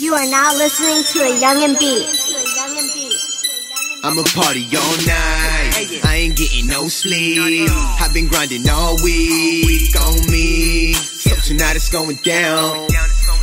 You are now listening to a Young and Beat. I'm a party all night. I ain't getting no sleep. I've been grinding all week on me. So tonight it's going down.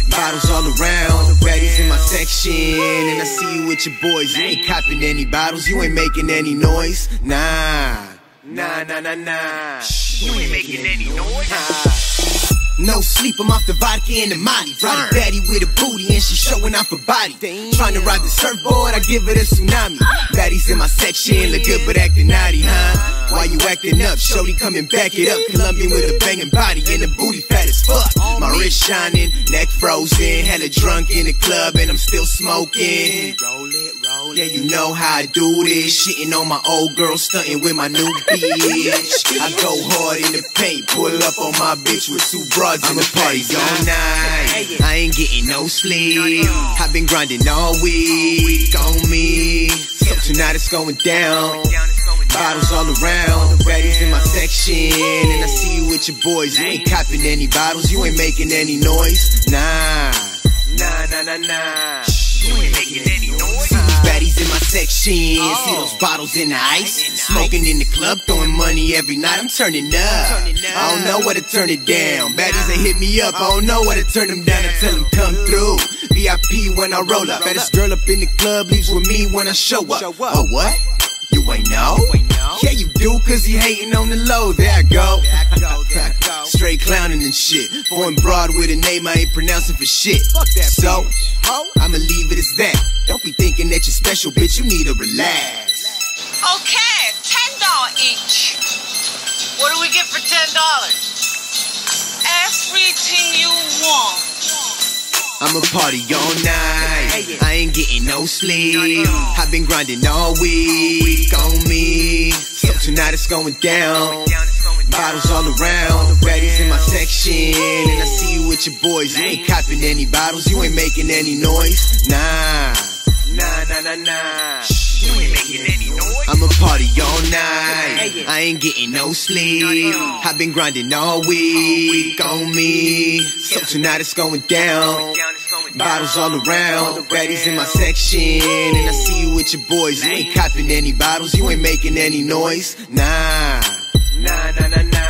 Bottles all around, baddies in my section. And I see you with your boys. You ain't copping any bottles, you ain't making any noise. Nah. Nah, nah, nah, nah. You ain't making any noise. No sleep, I'm off the vodka and the Molly. Ride a baddie with a booty and she showing off her body. Trying to ride the surfboard, I give it a tsunami. Baddies in my section, look good but acting naughty, huh? Why you acting up? Shorty coming back it up. Colombian with a banging body and the booty shining, neck frozen, hella drunk in the club and I'm still smoking. Yeah, you know how I do this. Shitting on my old girl, stunting with my new bitch. I go hard in the paint, pull up on my bitch with two broads in the party all night. I ain't getting no sleep. I've been grinding all week on me. So tonight it's going down. Bottles all around, baddies in my section. And I see you with your boys. You ain't copping any bottles, you ain't making any noise. Nah, nah, nah, nah, nah. You ain't making any noise. See these baddies in my section. Oh. See those bottles in the ice. Smoking in the club, throwing money every night. I'm turning up. I don't know what to turn it down. Baddies they hit me up. I don't know what to turn them down. I tell them come through. VIP when I roll up. Baddest girl up in the club leaves with me when I show up. Oh what? You ain't know? Yeah, you do, cause he hating on the low. There I go. Straight clowning and shit. Foreign broad with a name I ain't pronouncing for shit. So, I'ma leave it as that. Don't be thinking that you're special, bitch. You need to relax. Okay, ten dollar each. What do we get for ten dollars? Everything you want. I'ma party all night. I ain't getting no sleep. I've been grinding all week on me. So tonight it's going down. Bottles all around, baddies in my section. And I see you with your boys. You ain't copping any bottles, you ain't making any noise. Nah, nah, nah, nah, nah. You ain't making any noise. I'ma party all night. I ain't getting no sleep. I've been grinding all week on me. So tonight it's going down. Bottles all around, baddies in my section. And I see you with your boys. You ain't copping any bottles, you ain't making any noise. Nah, nah, nah, nah, nah.